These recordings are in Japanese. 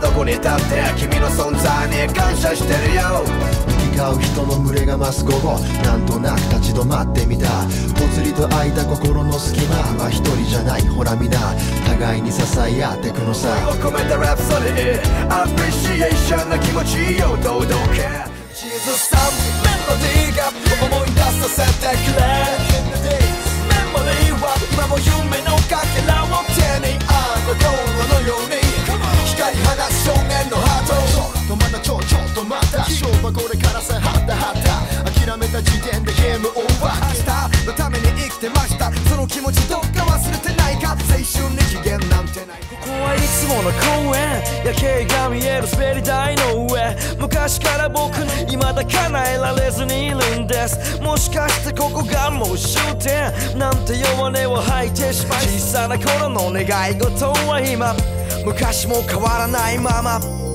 どこに立って君の存在に感謝してるよ。行き交う人の群れが増す午後なんとなく立ち止まってみた。ぽつりと空いた心の隙間は一人じゃない。ほら皆互いに支え合ってくのさ。を込めたラプソディアプリシエーションな気持ちよ堂々け。地図さメロディーが思い出させてくれょちょっとまた。勝負はこれからさはったはった諦めた時点でゲームオーバー明日のために生きてましたその気持ちどっか忘れてないか青春に期限なんてない。ここはいつもの公園。夜景が見える滑り台の上昔から僕未だ叶えられずにい。るんですもしかしてここがもう終点。なんて弱音を吐いてしまい小さな頃の願い事は今昔も変わらないまま。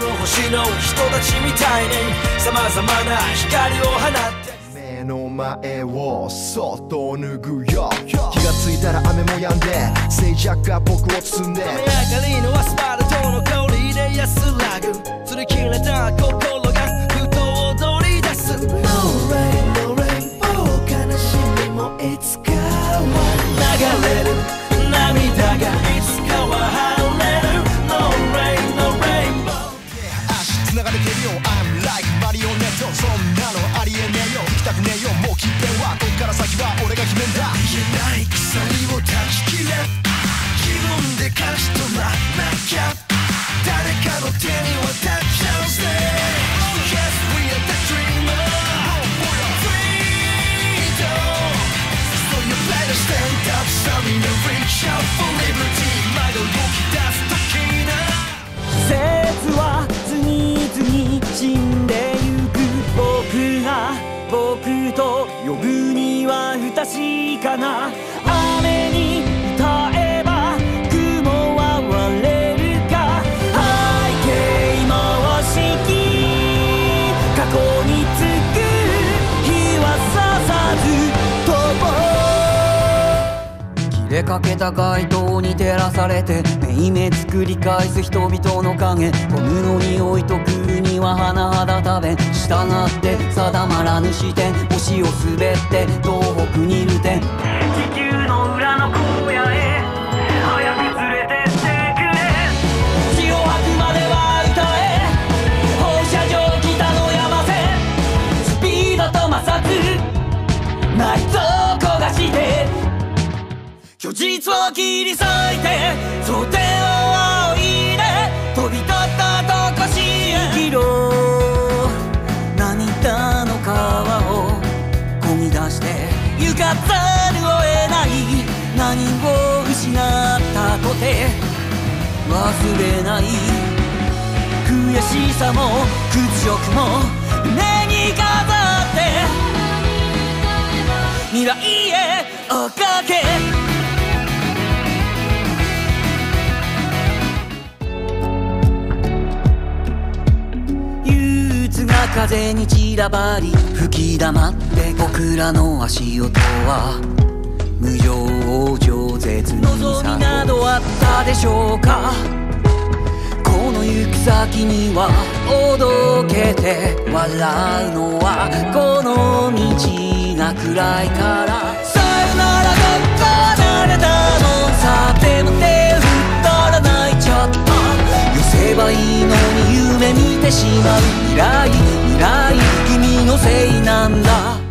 の星の人たちみたいに様々な光を放って。目の前をそっと脱ぐよ気がついたら雨も止んで静寂が僕を包んで。雨上がりのアスファルトの氷で安らぐ。擦り切れた心僕が僕と呼ぶには不確かなかけた街灯に照らされて目目作り返す人々の影。ゴムの匂いと食うには甚だ食べ従って定まらぬ視点星を滑って東北虚実を切り裂いて蒼天を仰いで飛び立ったとこしへ生きろ。涙の川をこぎ出して行かざるを得ない何を失ったとて忘れない。悔しさも屈辱も胸に飾って。未来へ追っかけ。風に散らばり吹き溜まって僕らの足音は無情を饒舌に望みなどあったでしょうかこの行く先にはおどけて笑うのはこの道が暗いから。しまう未来未来君のせいなんだ。